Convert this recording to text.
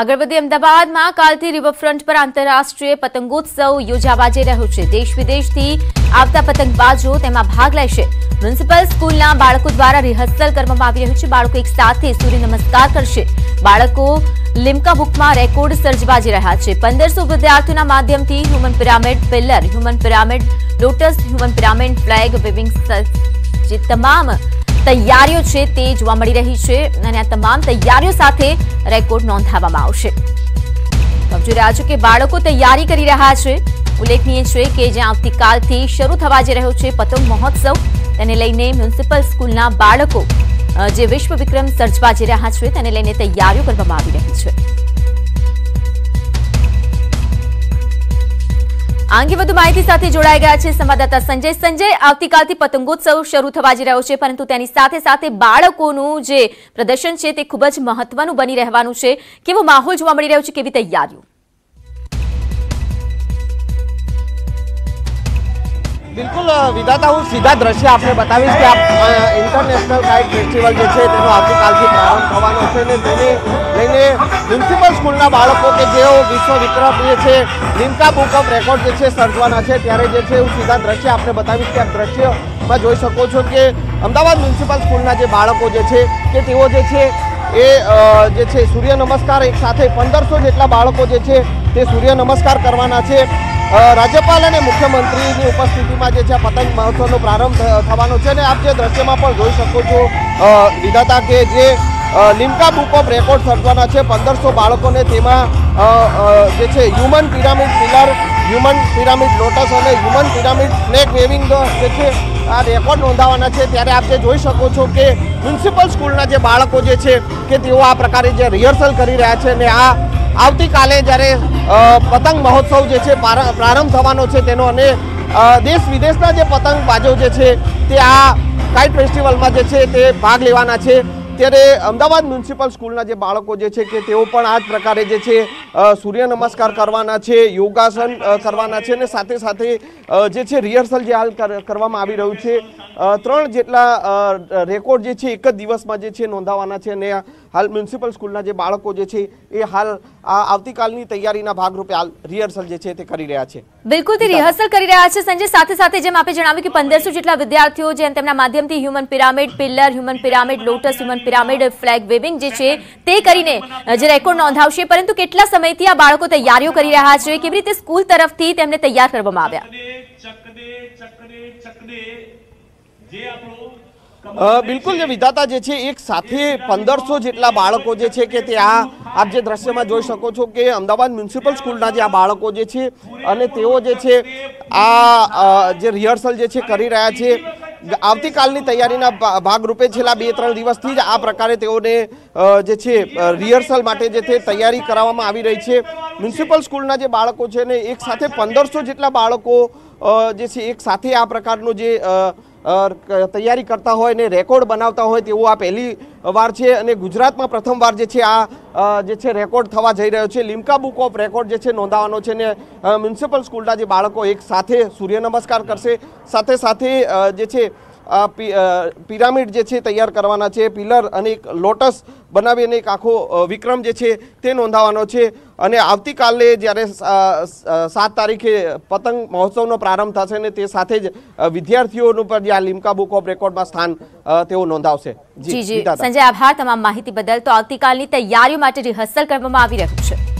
આગળ વધી અમદાવાદમાં કાલથી રિવરફ્રન્ટ પર આંતરરાષ્ટ્રીય પતંગોત્સવ યોજાવા જઈ રહ્યો છે. દેશ વિદેશથી આવતા પતંગબાજો તેમાં ભાગ લેશે. મ્યુનિસિપલ સ્કૂલના બાળકો દ્વારા રિહર્સલ કરવામાં આવી રહ્યું છે. બાળકો એક સાથે સૂર્ય નમસ્કાર કરશે. બાળકો લિમ્કા બુકમાં રેકોર્ડ સર્જવા જઈ રહ્યા છે. પંદરસો વિદ્યાર્થીઓના માધ્યમથી human pyramid pillar, human pyramid lotus, human pyramid flag, waving જે તમામ તૈયારીઓ છે તે જોવા મળી રહી છે અને આ તમામ તૈયારીઓ સાથે રેકોર્ડ નોંધાવવામાં આવશે. સમજી રહ્યા છો કે બાળકો તૈયારી કરી રહ્યા છે. ઉલ્લેખનીય છે કે જ્યાં આવતીકાલથી શરૂ થવા જઈ રહ્યો છે પતંગ મહોત્સવ, તેને લઈને મ્યુનિસિપલ સ્કૂલના બાળકો જે વિશ્વ વિક્રમ સર્જવા જઈ રહ્યા છે, તેને લઈને તૈયારીઓ કરવામાં આવી રહી છે. આ અંગે વધુ માહિતી સાથે જોડાઈ ગયા છે સંવાદદાતા સંજય. સંજય, આવતીકાલથી પતંગોત્સવ શરૂ થવા જઈ રહ્યો છે, પરંતુ તેની સાથે સાથે બાળકોનું જે પ્રદર્શન છે તે ખૂબ જ મહત્વનું બની રહેવાનું છે. કેવો માહોલ જોવા મળી રહ્યો છે, કેવી તૈયારીઓ? બિલકુલ વિધાતા, હું સીધા દ્રશ્ય આપને બતાવીશ કે આ ઇન્ટરનેશનલ કાઇટ ફેસ્ટિવલ જે છે, તેનો આવતીકાલથી પ્રારંભ થવાનો છે અને તેને લઈને મ્યુનિસિપલ સ્કૂલના બાળકો કે જેઓ વિશ્વ વિક્રમ જે છે, લિમ્કા બુક ઓફ રેકોર્ડ જે છે, સર્જવાના છે, ત્યારે જે છે, હું સીધા દ્રશ્ય આપને બતાવીશ કે આ દ્રશ્યમાં જોઈ શકો છો કે અમદાવાદ મ્યુનિસિપલ સ્કૂલના જે બાળકો જે છે, કે તેઓ જે છે, એ જે છે, સૂર્ય નમસ્કાર એક સાથે પંદરસો જેટલા બાળકો જે છે, તે સૂર્ય નમસ્કાર કરવાના છે. રાજ્યપાલ અને મુખ્યમંત્રીની ઉપસ્થિતિમાં જે છે, પતંગ મહોત્સવનો પ્રારંભ થવાનો છે અને આપ જે દ્રશ્યમાં પણ જોઈ શકો છો વિધાતા કે જે લિમ્કા બુક ઓફ રેકોર્ડ સર્જવાના છે, પંદરસો બાળકોને તેમાં જે છે, human pyramid pillar, human pyramid lotus અને હ્યુમન પિરામિડ ફ્લેગ વેવિંગ જે છે, આ રેકોર્ડ નોંધાવાના છે. ત્યારે આપ જે જોઈ શકો છો કે મ્યુનિસિપલ સ્કૂલના જે બાળકો જે છે, કે તેઓ આ પ્રકારે જે રિહર્સલ કરી રહ્યા છે અને આ આવતીકાલે જ્યારે પતંગ મહોત્સવ જે છે પ્રારંભ થવાનો છે તેનો અને દેશ વિદેશના જે પતંગબાજો જે છે તે આ કાઇટ ફેસ્ટિવલમાં જે છે તે ભાગ લેવાના છે. ત્યારે અમદાવાદ મ્યુનિસિપલ સ્કૂલના જે બાળકો જે છે કે તેઓ પણ આ જ પ્રકારે જે છે સૂર્ય નમસ્કાર કરવાના છે યોગાસન કરવાના છે અને સાથે સાથે જે છે રિહર્સલ જે હાલ કરવામાં આવી રહ્યું છે. ત્રણ જેટલા રેકોર્ડ જે છે એક જ દિવસમાં જે છે નોંધાવાના છે અને હાલ મ્યુનિસિપલ સ્કૂલના જે બાળકો જે છે એ હાલ આવતીકાલની તૈયારીના ભાગરૂપે હાલ રિહર્સલ જે છે તે કરી રહ્યા છે. બિલકુલ તે રિહર્સલ કરી રહ્યા છે સંજય. સાથે સાથે જેમ આપણે જણાવ્યું કે પંદરસો જેટલા વિદ્યાર્થીઓ જેમ તેમના માધ્યમથી human pyramid pillar human pyramid lotus human pyramid flag waving જે છે તે કરીને જે રેકોર્ડ નોંધાવશે. પરંતુ કેટલા સમયથી આ બાળકો તૈયારીઓ કરી રહ્યા છે? કેવી રીતે સ્કૂલ તરફથી તેમને તૈયાર કરવામાં આવ્યા? બિલકુલ જે વિધાતા જે છે એક સાથે પંદરસો જેટલા બાળકો જે છે કે તે આ આપ જે દ્રશ્યમાં જોઈ શકો છો કે અમદાવાદ મ્યુનિસિપલ સ્કૂલના જે આ બાળકો જે છે અને તેઓ જે છે આ જે રિહર્સલ જે છે કરી રહ્યા છે. આવતીકાલની તૈયારીના ભાગરૂપે છેલ્લા બે ત્રણ દિવસથી જ આ પ્રકારે તેઓને જે છે રિહર્સલ માટે જે છે, તૈયારી કરાવવામાં આવી રહી છે. મ્યુનિસિપલ સ્કૂલના જે બાળકો છે ને, એક સાથે પંદરસો જેટલા બાળકો જે છે, એક સાથે આ પ્રકારનું જે તૈયારી કરતા હોય ને રેકોર્ડ બનાવતા હોય તેવું આ પહેલી વાર છે અને ગુજરાતમાં પ્રથમવાર જે છે આ જે છે રેકોર્ડ થવા જઈ રહ્યો છે. લિમકા બુક ઓફ રેકોર્ડ જે છે નોંધાવાનો છે ને મ્યુનિસિપલ સ્કૂલના જે બાળકો એક સાથે સૂર્ય નમસ્કાર કરશે. સાથે સાથે જે છે પિરામિડ જે છે તૈયાર કરવાના છે પિલર અને એક લોટસ બનાવી અને એક આખો વિક્રમ જે છે તે નોંધાવાનો છે. અને આવતીકાલે જ્યારે સાત તારીખે પતંગ મહોત્સવનો પ્રારંભ થશે અને તે સાથે જ વિદ્યાર્થીઓનું પણ જે આ લીમકા બુક ઓફ રેકોર્ડમાં સ્થાન તેઓ નોંધાવશે. જી જી સંજય આભાર તમામ માહિતી બદલ. તો આવતીકાલની તૈયારીઓ માટે રિહર્સલ કરવામાં આવી રહ્યું છે.